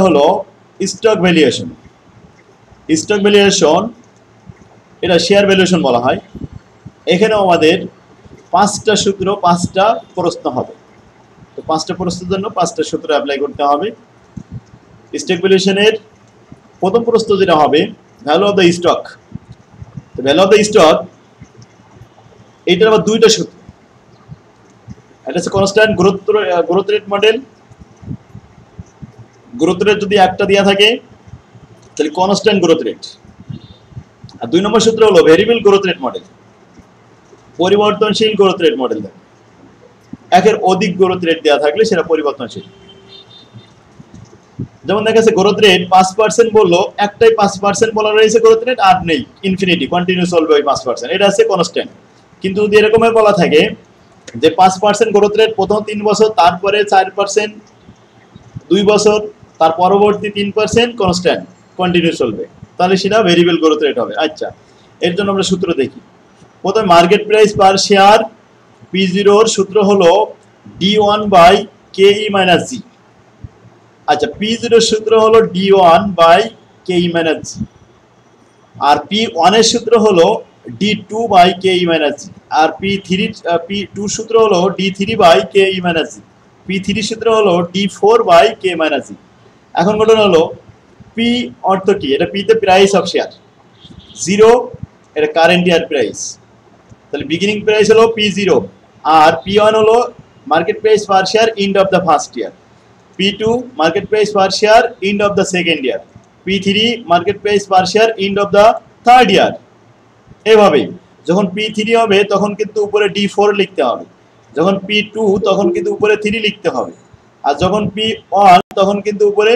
হলো stock valuation stock valuation এটা share valuation বলা হয়। এখানেও আমাদের পাঁচটা সূত্র, পাঁচটা প্রশ্ন হবে। তো পাঁচটা প্রশ্নের জন্য পাঁচটা সূত্র অ্যাপ্লাই করতে হবে। স্টক ভ্যালুয়েশনের প্রথম প্রশ্ন যেটা হবে ভ্যালু অফ দ্য স্টক তো ভ্যালু অফ দ্য স্টক এইটার আবার দুইটা সূত্র। এটা হচ্ছে constant growth growth rate model growth rate যদি একটা দেওয়া থাকে, তাহলে কনস্ট্যান্ট গ্রোথ রেট আর দুই নম্বর সূত্র হলো ভেরিয়েবল গ্রোথ রেট মডেল পরিবর্তনশীল গ্রোথ রেট মডেল দেয়। একের অধিক গ্রোথ রেট দেওয়া থাকলে সেটা পরিবর্তনশীল। যেমন দেখা যাচ্ছে গ্রোথ রেট পাঁচ পার্সেন্ট বলল, একটাই পাঁচ পার্সেন্ট বলা রয়েছে গ্রোথ রেট আর নেই ইনফিনিটি কন্টিনিউ চলবে ওই পাঁচ পার্সেন্ট এটা আছে কনস্ট্যান্ট কিন্তু যদি এরকমের বলা থাকে যে পাঁচ পার্সেন্ট গ্রোথ রেট প্রথম তিন বছর, তারপরে চার পার্সেন্ট দুই বছর তার পরবর্তী তিন পার্সেন্ট কনস্ট্যান্ট কন্টিনিউ চলবে। তাহলে সেটা ভেরিয়েবল গ্রোথ রেট হবে। আচ্ছা এর জন্য আমরা সূত্র দেখি। প্রথমে market price per share P জিরোর সূত্র হলো D one by K E minus G আচ্ছা পি জিরোর সূত্র হলো D one by K E minus G R P ওয়ানের সূত্র হলো D two by K E minus G R P three P two সূত্র হলো D three by K E minus G P three সূত্র হলো D four by K minus G এখন ঘটনা হলো পি অর্থ কি? এটা পিতে প্রাইস অফ শেয়ার জিরো এটা কারেন্ট ইয়ার প্রাইস তাহলে বিগিনিং প্রাইস হলো পি জিরো আর পি ওয়ান হলো market price per share end of the first year P two market price per share end of the second year P three market price per share end of the third year এভাবেই। যখন P three হবে, তখন কিন্তু উপরে D four লিখতে হবে। যখন P two তখন কিন্তু উপরে থ্রি লিখতে হবে। আর যখন পি ওয়ান তখন কিন্তু উপরে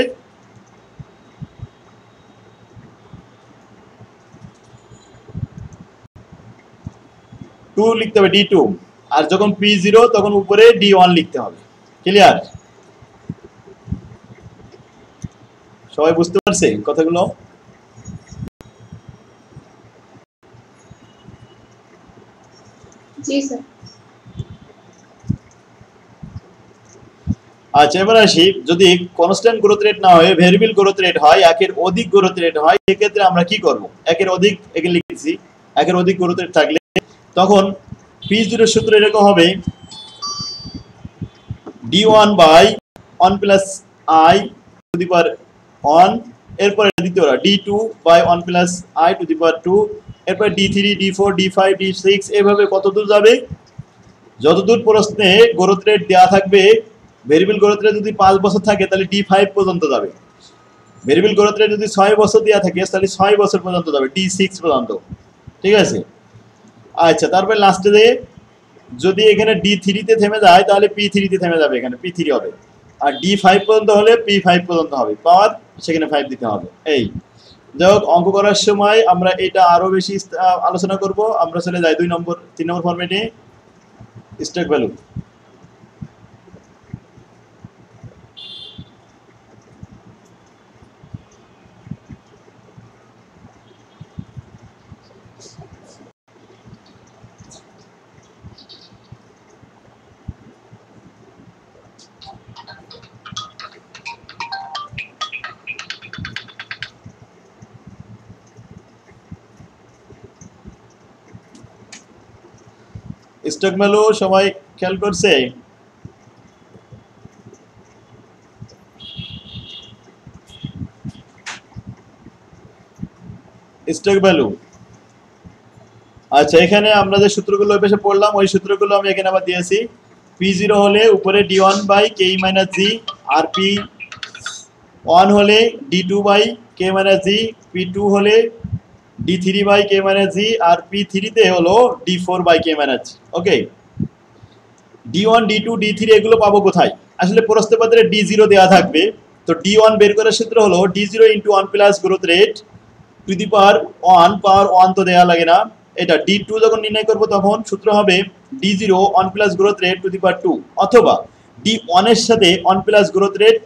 টু লিখতে হবে ডি টু আর যখন পি জিরো তখন উপরে ডি ওয়ান লিখতে হবে। ক্লিয়ার সবাই বুঝতে পারছে কথাগুলো? জি, স্যার। আচ্ছা এবার যদি কনস্ট্যান্ট গ্রোথ রেট না হয় ভেরিয়েবল গ্রোথ রেট হয়, একের অধিক গ্রোথ রেট হয়, সেক্ষেত্রে আমরা কি করব? একের অধিক, একে লিখেছি, একের অধিক গ্রোথ রেট থাকলে তখন পি জিরোর সূত্র এরকম হবে D one by one plus I to the power one এরপরে দ্বিতীয়টা D two by one plus I to the power two এরপর D three D four D five D six এভাবে কতদূর যাবে? যতদূর প্রশ্নে গ্রোথ রেট দেওয়া থাকবে ভেরিয়েবল গ্রোথ রেট যদি পাঁচ বছর থাকে, তাহলে ডি ফাইভ পর্যন্ত যাবে। ভেরিয়েবল গ্রোথ রেট যদি ছয় বছর দেওয়া থাকে, তাহলে ছয় বছর পর্যন্ত যাবে, ডি সিক্স পর্যন্ত। ঠিক আছে? আচ্ছা তারপরে লাস্টে দিয়ে যদি এখানে ডি থ্রিতে থেমে যায়, তাহলে পি থ্রিতে থেমে যাবে এখানে, পি থ্রি হবে। আর ডি ফাইভ পর্যন্ত হলে পি ফাইভ পর্যন্ত হবে, পাওয়ার সেখানে ফাইভ দিতে হবে। এই, যাই হোক, অঙ্ক করার সময় আমরা এটা আরও বেশি আলোচনা করব। আমরা চলে যাই দুই নম্বর, তিন নম্বর ফর্মেটে স্টক ভ্যালু স্টক ভ্যালু সবাই খেয়াল করছে? স্টক ভ্যালু আচ্ছা এখানে আমরা যে সূত্রগুলো পাশে পড়লাম, ওই সূত্রগুলো আমি এখানে আবার দিয়েছি। পি জিরো হলে উপরে D one by K minus G R P one হলে D two by K minus G P two হলে D three by K minus G R P থ্রিতে হলো D four by K minus G okay D one D two D three এগুলো পাবো কোথায়? আসলে প্রশ্নপত্রে D zero দেওয়া থাকবে। তো ডি ওয়ান বের করার সূত্র হলো D zero into one plus growth rate to the power one power one তো দেওয়া লাগে না। এটা ডি টু যখন নির্ণয় করব তখন সূত্র হবে D zero one plus growth rate to the power two অথবা ডি ওয়ানের সাথে ওয়ান প্লাস গ্রোথ রেট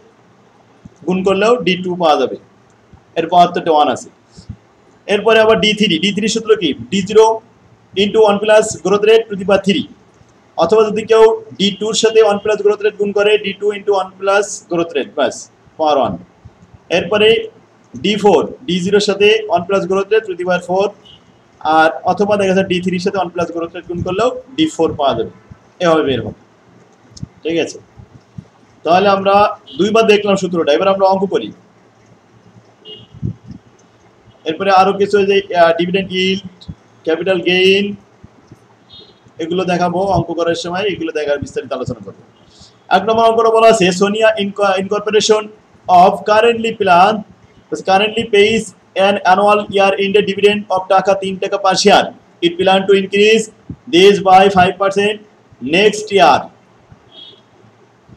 গুণ করলেও ডি টু পাওয়া যাবে। এর পাওয়ার তো ওয়ান আছে। এরপরে আবার ডি থ্রি ডি থ্রি সূত্র কি? D zero into one plus growth rate to the power three অথবা যদি কেউ ডি টুর সাথে ওয়ান প্লাস গ্রোথ রেট গুণ করে D two into one plus growth rate ব্যাস পাওয়ার ওয়ান এরপরে ডি ফোর ডি জিরোর সাথে one plus growth rate to the power four আর অথবা দেখা যাচ্ছে ডি থ্রির সাথে ওয়ান প্লাস গ্রোথ রেট গুণ করলেও ডি ফোর পাওয়া যাবে। এভাবে বের হবে। ঠিক আছে? তাহলে আমরা দুইবার দেখলাম সূত্রটা। এবার আমরা অঙ্ক করি। এরপরে আরও কিছু যে ডিভিডেন্ড ইল্ড ক্যাপিটাল গেইন এগুলো দেখাবো অঙ্ক করার সময়, এগুলো দেখার বিস্তারিত আলোচনা করব। এক নম্বর অঙ্কটা বলা আছে Sonia incorporation of currently plan currently pays an annual year end dividend of টাকা তিন টাকা per share. It plan to increase this by 5% next year.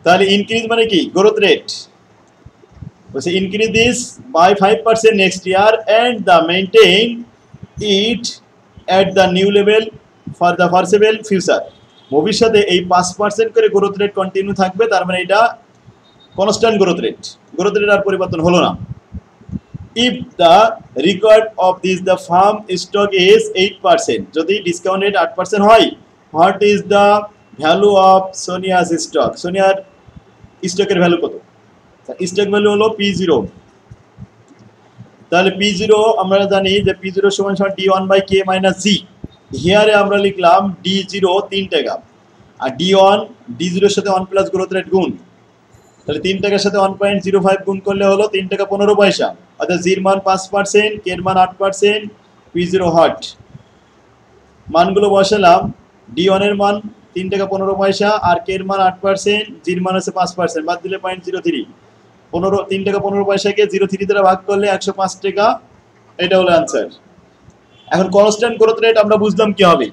তাহলে ইনক্রিজ মানে কি? গ্রোথ রেট বলছে increase this by 5% next year and the maintain it at the new level for the foreseeable future ভবিষ্যতে এই পাঁচ পার্সেন্ট করে growth rate continue থাকবে, তার মানে এটা constant growth rate growth rate আর পরিবর্তন হলো না। If the record of this, the farm stock is 8% যদি ডিসকাউন্ট রেট 8% হয়, what is the value of Sonia's stock? সোনিয়ার স্টকের ভ্যালু কত? স্টক ভ্যালু হলো পি জিরো তাহলে P0 আমরা জানি যে P0 সমান সমান D1 by K minus G হিয়ারে আমরা লিখলাম D0 3 টাকা। আর D1 D0 এর সাথে ওয়ান প্লাস গ্রোথ রেট গুণ। তাহলে তিন টাকার সাথে ওয়ান পয়েন্ট জিরো ফাইভ গুণ করলে হলো তিন টাকা পনেরো পয়সা। অর্থাৎ জির মান পাঁচ পার্সেন্ট কের মান আট পার্সেন্ট পি জিরো হট মানগুলো বসালাম। ডি ওয়ানের মান তিন টাকা পনেরো পয়সা আর কের মান আট পার্সেন্ট জির মান হচ্ছে পাঁচ পার্সেন্ট বাদ দিলে পয়েন্ট জিরো থ্রি পনেরো, তিন টাকা পনেরো পয়সাকে জিরো থ্রি দ্বারা ভাগ করলে একশো পাঁচ টাকা, এটা হলো অ্যান্সার এখন কনস্ট্যান্ট গ্রোথ রেট আমরা বুঝলাম কি হবে?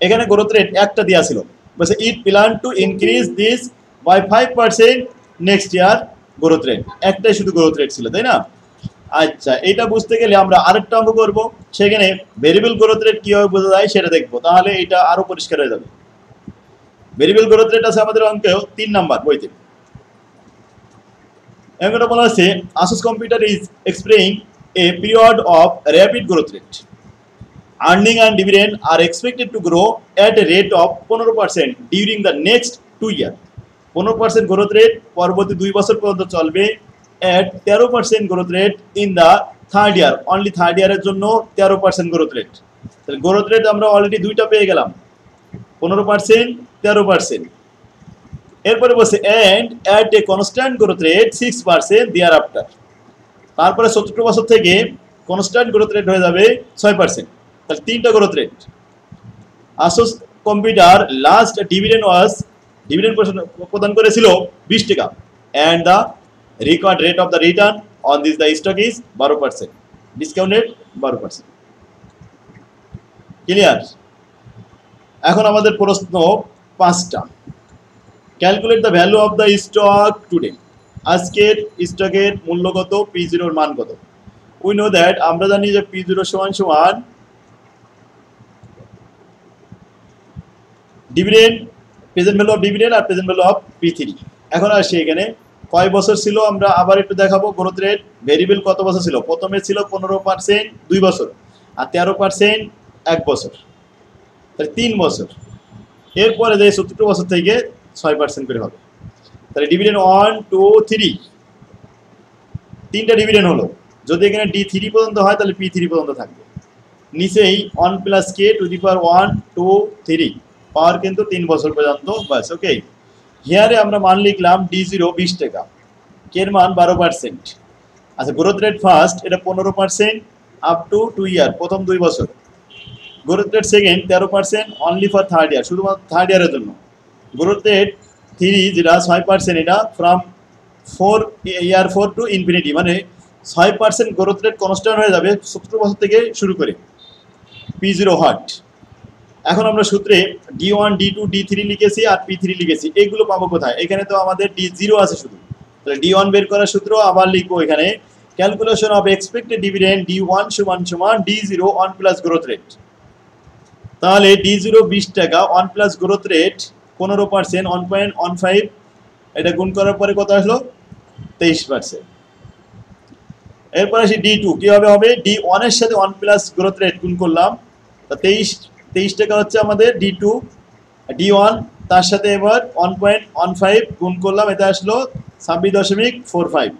এখানে গ্রোথ রেট একটা দেওয়া ছিল। বলছে it plan to increase this by five percent next year growth rate একটাই শুধু গ্রোথ রেট ছিল, তাই না? আচ্ছা এটা বুঝতে গেলে আমরা আরেকটা অঙ্ক করব। সেখানে ভেরিয়েবল গ্রোথ রেট কীভাবে বোঝা যায় সেটা দেখব। তাহলে এটা আরও পরিষ্কার হয়ে যাবে। ভেরিয়েবল গ্রোথ রেট আছে আমাদের অঙ্কেও তিন নাম্বার বইতে। অঙ্কটা বলা আছে Asus computer is explaining a period of rapid growth rate earning and dividend are expected to grow at a rate of পনেরো percent during the next two year পনেরো percent growth rate পরবর্তী দুই বছর পর্যন্ত চলবে অ্যাট তেরো percent growth rate in the third year only third ইয়ারের জন্য তেরো পার্সেন্ট গ্রোথ রেট তাহলে গ্রোথ রেট আমরা অলরেডি দুইটা পেয়ে গেলাম। পনেরো পার্সেন্ট তেরো পার্সেন্ট এরপরে বলছে and at a constant growth rate six percent thereafter তারপরে সত্তর বছর থেকে কনস্ট্যান্ট গ্রোথ রেট হয়ে যাবে ছয় পার্সেন্ট তাহলে তিনটা growth rate Asus computer last dividend was dividend প্রদান করেছিল বিশ টাকা। And the record rate of the return on this the stock is বারো পার্সেন্ট ডিসকাউন্টেড বারো পার্সেন্ট ক্লিয়ার এখন আমাদের প্রশ্ন পাঁচটা। Calculate the value of the stock today আজকের স্টকের মূল্য কত? পি জিরোর মান কত? উই নো দ্যাট আমরা জানি যে পি জিরো সমান সমান dividend present value of dividend R present value of P three এখন আসছি এখানে, কয় বছর ছিল? আমরা আবার একটু দেখাবো গ্রোথ রেট ভেরিয়েবল কত বছর ছিল? প্রথমে ছিল পনেরো পার্সেন্ট দুই বছর। আর তেরো পার্সেন্ট এক বছর। তাহলে তিন বছর। এরপরে যে সত্তর বছর থেকে ছয় পার্সেন্ট করে হবে। তাহলে ডিভিডেন্ড ওয়ান টু থ্রি তিনটা ডিভিডেন্ড হলো। যদি এখানে ডি থ্রি পর্যন্ত হয়, তাহলে পি থ্রি পর্যন্ত থাকবে। নিচেই one plus K to the power one two three power কিন্তু তিন বছর পর্যন্ত বাস ওকে হিয়ারে আমরা মান লিখলাম ডি জিরো বিশ টাকা। কের মান বারো পার্সেন্ট আচ্ছা গ্রোথ রেট ফার্স্ট এটা পনেরো percent up to two year প্রথম দুই বছর। গ্রোথ রেট সেকেন্ড তেরো percent only for third year শুধুমাত্র থার্ড ইয়ারের জন্য। গ্রোথ রেট থ্রি যেটা ছয় পার্সেন্ট এটা from four year four to infinity মানে ছয় পার্সেন্ট গ্রোথ রেট কনস্ট্যান্ট হয়ে যাবে সত্তর বছর থেকে শুরু করে। পি জিরো হার্ট। এখন আমরা সূত্রে D one D two D three লিখেছি আর পি থ্রি লিখেছি। এগুলো পাবো কোথায়? এখানে তো আমাদের ডি জিরো আছে শুধু। তাহলে ডি ওয়ান বের করার সূত্র আবার লিখব এখানে। Calculation of expected dividend D one সমান সমান D zero one plus growth rate তাহলে ডি জিরো বিশ টাকা ওয়ান প্লাস গ্রোথ রেট পনেরো percent one point one five এটা গুণ করার পরে কত আসলো? তেইশ পার্সেন্ট এরপর আসি ডি টু কীভাবে হবে? ডি ওয়ানের সাথে ওয়ান প্লাস গ্রোথ রেট গুণ করলাম। তা তেইশ তেইশ টাকা হচ্ছে আমাদের ডি টু ডি ওয়ান তার সাথে এবার ওয়ান পয়েন্ট ওয়ান ফাইভ গুণ করলাম এতে আসলো ছাব্বিশ দশমিক ফোর ফাইভ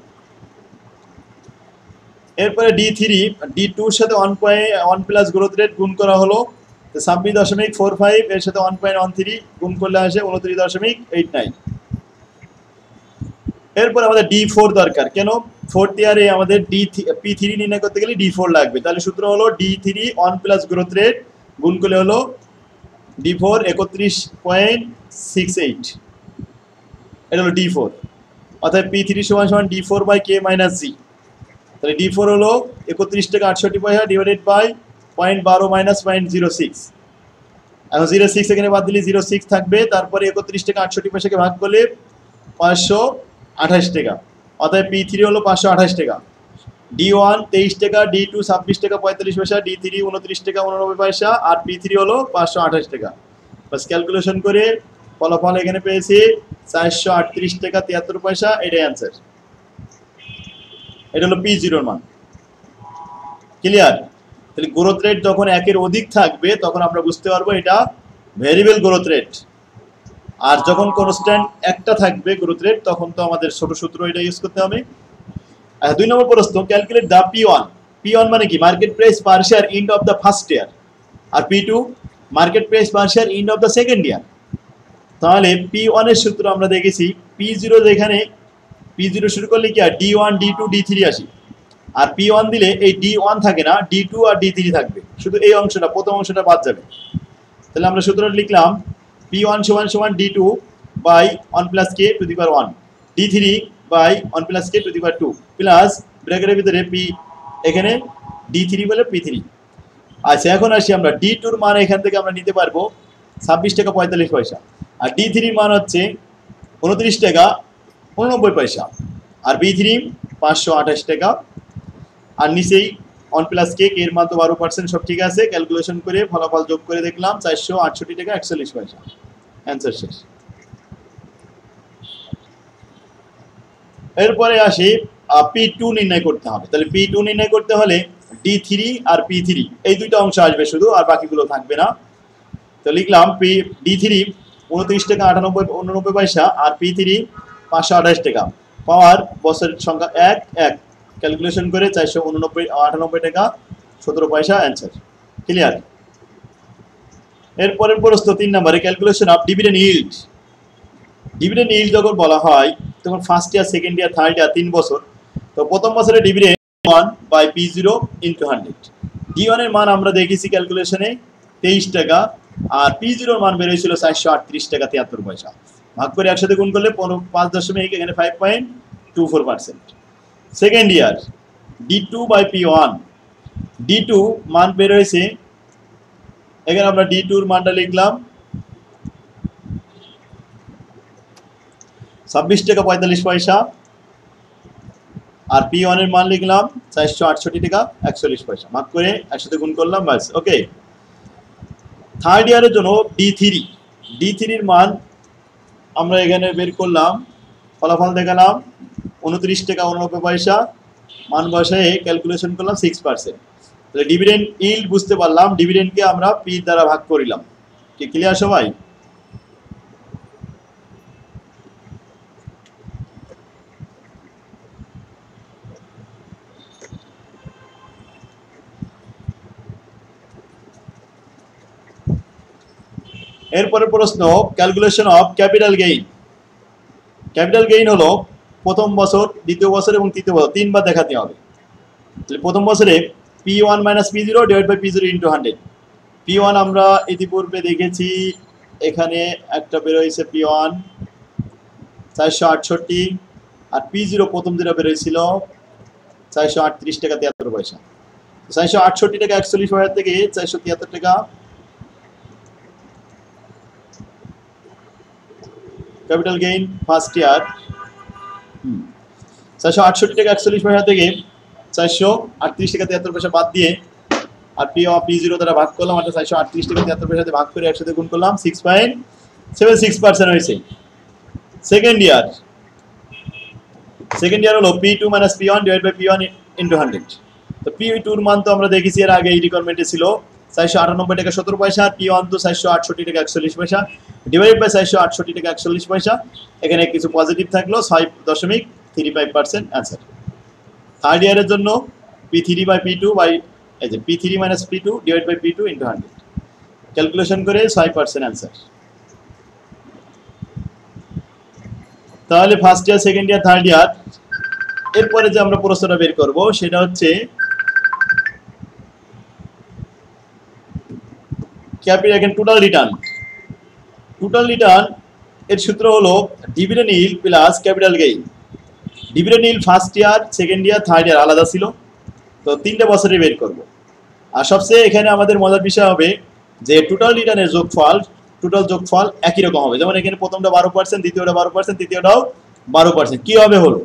এরপরে ডি থ্রি ডি টুর সাথে one point one plus growth rate গুণ করা হলো। ছাব্বিশ দশমিক ফোর ফাইভ এর সাথে ওয়ান পয়েন্ট ওয়ান থ্রি গুণ করলে আসে উনত্রিশ দশমিক এইট নাইন এরপর আমাদের ডি ফোর দরকার। কেন? ফোর্থ ইয়ারে আমাদের ডি পি থ্রি নির্ণয় করতে গেলে ডি ফোর লাগবে। তাহলে সূত্র হলো D three one plus growth rate গুণ করলে হলো ডি ফোর একত্রিশ পয়েন্ট সিক্স এইট এটা হলো ডি ফোর অর্থাৎ পি থ্রি সমান সমান D four by K minus G তাহলে ডি ফোর হলো একত্রিশ টাকা আটষট্টি পয়সা ডিভাইডেড বাই পয়েন্ট বারো মাইনাস পয়েন্ট জিরো সিক্স এখন জিরো সিক্স এখানে বাদ দিলে জিরো সিক্স থাকবে, তারপরে একত্রিশ টাকা আটষট্টি পয়সাকে ভাগ করলে পাঁচশো আঠাশ টাকা। অর্থাৎ পি থ্রি হলো পাঁচশো আঠাশ টাকা। ডি ওয়ান তেইশ টাকা ডি টু ছাব্বিশ টাকা, পঁয়তাল্লিশ পয়সা ডি থ্রি উনত্রিশ টাকা, উননব্বই পয়সা, আর পি থ্রি হলো পাঁচশো আঠাশ টাকা। বাস ক্যালকুলেশন করে ফলাফল এখানে পেয়েছি চারশো আটত্রিশ টাকা, তিয়াত্তর পয়সা, এটাই অ্যান্সার এটা হলো পি জিরোর মান। ক্লিয়ার তাহলে গ্রোথ রেট যখন একের অধিক থাকবে, তখন আমরা বুঝতে পারব এটা ভেরিয়েবল গ্রোথ রেট আর যখন কনস্ট্যান্ট একটা থাকবে গ্রোথ রেট তখন তো আমাদের ছোট সূত্র এটা ইউজ করতে হবে। আর দুই নম্বর প্রশ্ন calculate the P one P one মানে কি? Market price per share end of the first year R P two market price per share end of the second year তাহলে পি ওয়ানের সূত্র আমরা দেখেছি পি জিরো যেখানে পি জিরো শুরু করলে কি আর D one D two D three আসি। আর পি ওয়ান দিলে এই ডি ওয়ান থাকে না ডি টু আর ডি থ্রি থাকবে। শুধু এই অংশটা, প্রথম অংশটা বাদ যাবে। তাহলে আমরা সূত্রটা লিখলাম পি ওয়ান সমান সমান D two by one plus K to the power one D three by one plus K to the power two plus ব্র্যাকেটের ভিতরে পি এখানে ডি থ্রি বলে পি থ্রি আচ্ছা এখন আসি আমরা। ডি টুর মান এখান থেকে আমরা নিতে পারব ছাব্বিশ টাকা পঁয়তাল্লিশ পয়সা। আর ডি থ্রির মান হচ্ছে উনত্রিশ টাকা উননব্বই পয়সা। আর বি থ্রি পাঁচশো আঠাশ টাকা আর নিচেই ওয়ান প্লাস কেক এর মাত্র বারো পার্সেন্ট সব ঠিক আছে। ক্যালকুলেশন করে ফলাফল যোগ করে দেখলাম চারশো আটষট্টি টাকা, একচল্লিশ পয়সা। অ্যান্সার শেষ। এরপরে আসি পি টু নির্ণয় করতে হবে। তাহলে পি টু নির্ণয় করতে হলে ডি থ্রি আর পি থ্রি এই দুইটা অংশ আসবে শুধু, আর বাকিগুলো থাকবে না। তো লিখলাম পি ডি থ্রি উনত্রিশ টাকা আটানব্বই, উননব্বই পয়সা, আর পি থ্রি পাঁচশো আঠাশ টাকা। পাওয়ার বছরের সংখ্যা এক এক। ক্যালকুলেশন করে চারশো উননব্বই, আটানব্বই টাকা সতেরো পয়সা অ্যান্সার ক্লিয়ার এরপরের প্রশ্ন তিন নম্বরে calculation of dividend yield dividend yield যখন বলা হয়, তখন first year second year third year তিন বছর, তো প্রথম বছরে dividend one by P zero into hundred D ওয়ানের মান আমরা দেখেছি ক্যালকুলেশনে তেইশ টাকা, আর পি জিরোর মান বেরোয়েছিল চারশো আটত্রিশ টাকা, তিয়াত্তর পয়সা। ভাগ করে একসাথে গুণ করলে পনেরো, পাঁচ দশমিক এখানে five point two four percent second year D two by P one D two মান বেরোয়েছে এখানে আমরা ডি টুর মানটা লিখলাম। ছাব্বিশ টাকা পঁয়তাল্লিশ পয়সা। আর পি ওয়ানের মান লিখলাম চারশো আটষট্টি টাকা একচল্লিশ পয়সা। ভাগ করে একসাথে গুণ করলাম বাস ওকে। থার্ড ইয়ারের জন্য ডি থ্রি ডি থ্রির মান আমরা এখানে বের করলাম। ফলাফল দেখালাম। উনত্রিশ টাকা উননব্বই পয়সা। মান বসায় ক্যালকুলেশন করলাম সিক্স পার্সেন্ট তাহলে ডিভিডেন্ড ইল্ড বুঝতে পারলাম ডিভিডেন্ডকে আমরা পি দ্বারা ভাগ করিলাম। কি ক্লিয়ার সবাই? এরপরে প্রশ্ন calculation of capital gain capital gain হলো প্রথম বছর, দ্বিতীয় বছর এবং তৃতীয় বছর, তিনবার দেখাতে হবে। তাহলে প্রথম বছরে P one minus P zero divide by P zero into hundred P one আমরা ইতিপূর্বে দেখেছি, এখানে একটা বেরোয়েছে পি ওয়ান চারশো আটষট্টি, আর পি জিরো প্রথম যেটা বেরোয়ছিল, চারশো আটত্রিশ টাকা তিয়াত্তর পয়সা। চারশো আটষট্টি টাকা একচল্লিশ পয়সা থেকে চারশো তিয়াত্তর টাকা। ক্যাপিটাল গেইন ফার্স্ট ইয়ার চারশো আটষট্টি টাকা একচল্লিশ পয়সা থেকে চারশো আটত্রিশ টাকা তিয়াত্তর পয়সা বাদ দিয়ে আর পি পি জিরো দ্বারা ভাগ করলাম, অর্থাৎ চারশো আটত্রিশ টাকা তিয়াত্তর পয়সাতে ভাগ করে একসাথে গুণ করলাম six point seven six percent হয়েছে। সেকেন্ড ইয়ার সেকেন্ড ইয়ার হলো P two minus P one divide by P one into hundred তো পি টুর মান তো আমরা দেখেছি এর আগে এই রিকোয়ারমেন্টে ছিল। চারশো আটানব্বই টাকা সতেরো পয়সা পি ওয়ান তো চারশো আটষট্টি টাকা একচল্লিশ পয়সা। ডিভাইড বাই চারশো আটষট্টি টাকা একচল্লিশ পয়সা। এখানে কিছু পজিটিভ থাকল, ছয় দশমিক three five percent answer third ইয়ারের জন্য P three by P two by এই যে P three minus P two divide by P two into hundred calculation করে ছয় পার্সেন্ট অ্যান্সার তাহলে first year second year third year এরপরে যে আমরা প্রশ্নটা বের করব, সেটা হচ্ছে ক্যাপিটাল এখানে টোটাল রিটার্ন টোটাল রিটার্ন এর সূত্র হলো dividend yield plus capital gain dividend yield first year second year third year আলাদা ছিল। তো তিনটে বছরে বের করব। আর সবচেয়ে এখানে আমাদের মজার বিষয় হবে যে টোটাল রিটার্নের যোগফল টোটাল যোগফল একই রকম হবে। যেমন এখানে প্রথমটা বারো পার্সেন্ট দ্বিতীয়টা বারো পার্সেন্ট তৃতীয়টাও বারো পার্সেন্ট কী হবে হলো?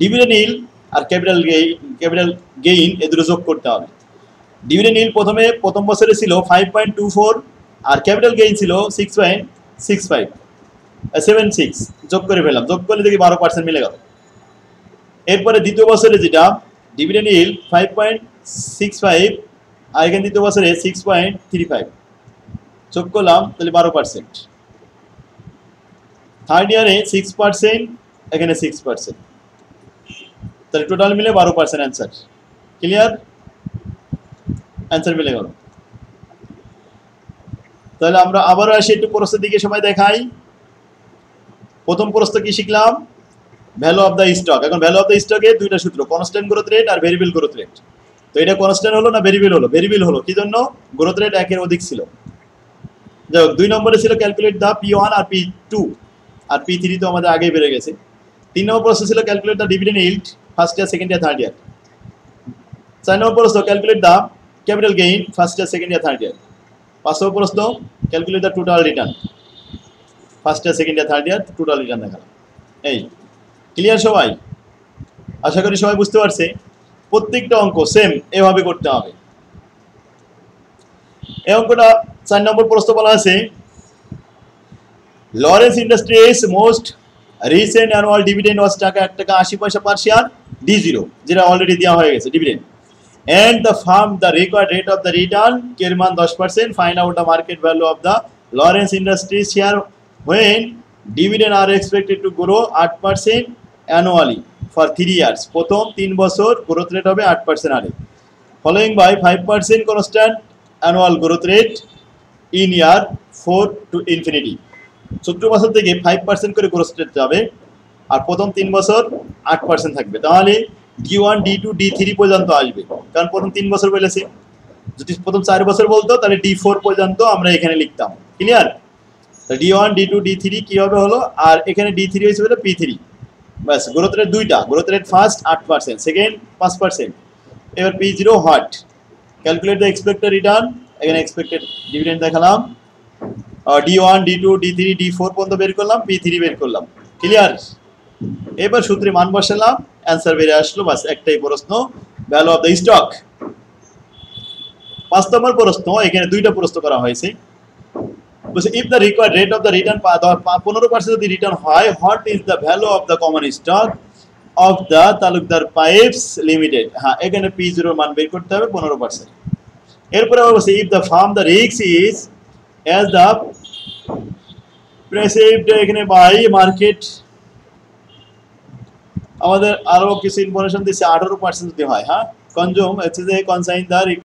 ডিভিডেন্ড ইল আর ক্যাপিটাল গেইন ক্যাপিটাল গেইন এ দুটো যোগ করতে হবে। ডিভিডেন্ড ইল প্রথমে প্রথম বছরে ছিল ফাইভ পয়েন্ট টু ফোর আর ক্যাপিটাল গেইন ছিল six point six five seven six যোগ করে ফেলাম যোগ করলে দেখি বারো পার্সেন্ট মিলে গেল। এরপরে দ্বিতীয় বছরে যেটা dividend yield five point six five আর এখানে দ্বিতীয় বছরে সিক্স পয়েন্ট থ্রি ফাইভ যোগ করলাম, তাহলে বারো পার্সেন্ট থার্ড ইয়ারে সিক্স পার্সেন্ট এখানে সিক্স পার্সেন্ট তাহলে টোটাল মিলে বারো পার্সেন্ট অ্যান্সার ক্লিয়ার অ্যান্সার মিলে গেল। তাহলে আমরা আবারও আসি একটু প্রশ্নের দিকে, সময় দেখাই। প্রথম প্রশ্ন কি শিখলাম? ভ্যালু অফ দ্য স্টক এখন ভ্যালু অফ দ্য স্টকে দুইটা সূত্র কনস্ট্যান্ট গ্রোথ রেট আর ভেরিয়েবল গ্রোথ রেট তো এটা কনস্ট্যান্ট হলো না ভেরিয়েবল হলো? ভেরিয়েবল হলো। কি জন্য? গ্রোথ রেট একের অধিক ছিল। যাই হোক, দুই নম্বরে ছিল ক্যালকুলেট দ্য পি ওয়ান আর পি টু আর পি থ্রি তো আমাদের আগেই বেড়ে গেছে। তিন নম্বর প্রশ্ন ছিল calculate the dividend yield first year second year third year চার নম্বর প্রশ্ন calculate the capital gain first year second year third year পাঁচ নম্বর প্রশ্ন calculate the total return first year second year third year total return দেখালাম। এই clear সবাই? আশা করি সবাই বুঝতে পারছে। প্রত্যেকটা অঙ্ক সেম এভাবে করতে হবে। এই অঙ্কটা চার নম্বর প্রশ্ন বলা আছে Lawrence industries most recent annual dividend was টাকা, এক টাকা আশি পয়সা পার শেয়ার ডি জিরো যেটা অলরেডি দেওয়া হয়ে গেছে dividend and the firm the required rate of the return মান 10% find out the market value of the Lawrence Industries share when dividend are expected to grow 8% annually for 3 years প্রথম 3 বছর growth rate হবে 8% হারে following by 5% constant annual growth rate in year 4 to infinity চোদ্দ বছর থেকে 5% করে growth rate যাবে আর প্রথম 3 বছর 8% থাকবে তাহলে D one D two D three পর্যন্ত আসবে। কারণ প্রথম তিন বছর বলেছে। যদি প্রথম চার বছর বলতো, তাহলে ডি ফোর পর্যন্ত আমরা এখানে লিখতাম। Clear D one D two D three কী হবে হলো? আর এখানে ডি থ্রি হয়েছে বলে পি থ্রি ব্যাস গ্রোথ রেট দুইটা। গ্রোথ রেট ফার্স্ট আট পার্সেন্ট সেকেন্ড পাঁচ পার্সেন্ট এবার পি জিরো হট ক্যালকুলেট দ্য এক্সপেক্টেড রিটার্ন এখানে এক্সপেক্টেড ডিভিডেন্ড দেখালাম। D one D two D three D four পর্যন্ত বের করলাম। পি থ্রি বের করলাম। ক্লিয়ার এবার সূত্রে মান বসালাম। অ্যান্সার বেরিয়ে আসলো, বাস একটাই প্রশ্ন ভ্যালু অফ দ্য স্টক পাঁচ নম্বর প্রশ্ন, এখানে দুইটা প্রশ্ন করা হয়েছে। বলছে if the required rate of the return পনেরো পার্সেন্ট যদি রিটার্ন হয় what is the value of the common stock of the Talukdar pipes limited? হ্যাঁ এখানে পি জিরোর মান বের করতে হবে, পনেরো পার্সেন্ট এরপরে আবার বলছে ইফ দ্য ফার্ম দ্য রিক্স ইজ অ্যাজ দ্য প্রেসিভড এখানে বাই মার্কেট আমাদের আরও কিছু ইনফরমেশন দিচ্ছে আঠারো পার্সেন্ট যদি হয় হ্যাঁ? কনজুম হচ্ছে যে কনসাইন, দ্য